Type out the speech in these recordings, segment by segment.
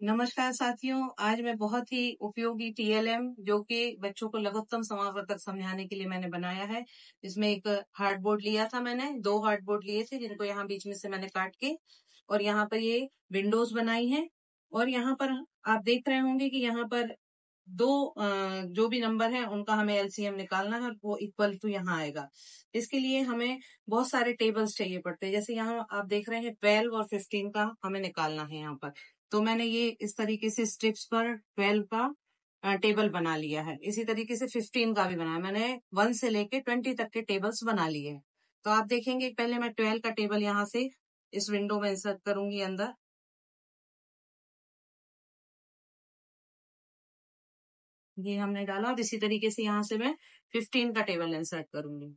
नमस्कार साथियों, आज मैं बहुत ही उपयोगी टीएलएम जो कि बच्चों को लघुत्तम समावर्तक समझाने के लिए मैंने बनाया है इसमें एक हार्डबोर्ड लिया था मैंने, दो हार्ड बोर्ड लिए थे, जिनको यहाँ बीच में से मैंने काट के और यहाँ पर ये विंडोज़ बनाई है और यहाँ पर आप देख रहे होंगे कि यहाँ पर दो जो भी नंबर है, उनका हमें एलसीएम निकालना है वो इक्वल टू यहाँ आएगा। इसके लिए हमें बहुत सारे टेबल्स चाहिए पड़ते हैं, जैसे यहाँ आप देख रहे हैं ट्वेल्व और फिफ्टीन का हमें निकालना है यहाँ पर। तो मैंने ये इस तरीके से स्ट्रिप्स पर ट्वेल्व का टेबल बना लिया है। इसी तरीके से फिफ्टीन का भी बनाया। मैंने वन से लेके ट्वेंटी तक के टेबल्स बना लिए हैं। तो आप देखेंगे, पहले मैं ट्वेल्व का टेबल यहाँ से इस विंडो में इंसर्ट करूँगी अंदर। ये हमने डाला और इसी तरीके से यहाँ से मैं फिफ्टीन का टेबल इंसर्ट करूँगी।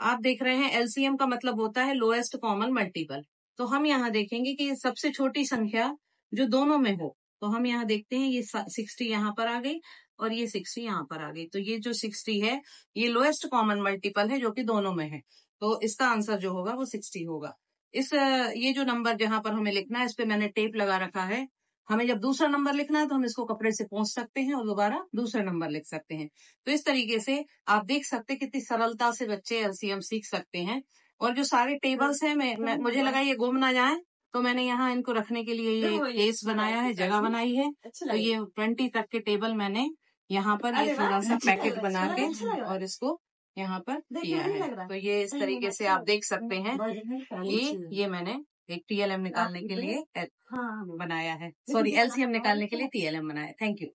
आप देख रहे हैं एलसीएम का मतलब होता है लोएस्ट कॉमन मल्टीपल तो हम यहाँ देखेंगे कि सबसे छोटी संख्या जो दोनों में हो तो हम यहाँ देखते हैं ये सिक्सटी यहाँ पर आ गई और ये सिक्सटी यहाँ पर आ गई। तो ये जो सिक्सटी है, ये लोएस्ट कॉमन मल्टीपल है जो कि दोनों में है। तो इसका आंसर जो होगा वो सिक्सटी होगा। इस, ये जो नंबर जहाँ पर हमें लिखना है, इस पे मैंने टेप लगा रखा है। हमें जब दूसरा नंबर लिखना है तो हम इसको कपड़े से पहुँच सकते हैं और दोबारा दूसरा नंबर लिख सकते हैं। तो इस तरीके से आप देख सकते हैं कितनी सरलता से बच्चे एलसीएम सीख सकते हैं। और जो सारे टेबल्स हैं मैं, मैं मुझे लगा ये गुम ना जाए तो मैंने यहाँ इनको रखने के लिए ये केस बनाया है जगह बनाई है। अच्छा तो ये ट्वेंटी तक के टेबल मैंने यहाँ पर ये थोड़ा सा पैकेट बना के और इसको यहाँ पर किया है। तो ये इस तरीके से आप देख सकते हैं। ये ये मैंने एक टीएलएम निकालने के लिए हाँ। बनाया है। सॉरी एलसीएम निकालने के लिए टीएलएम बनाया थैंक यू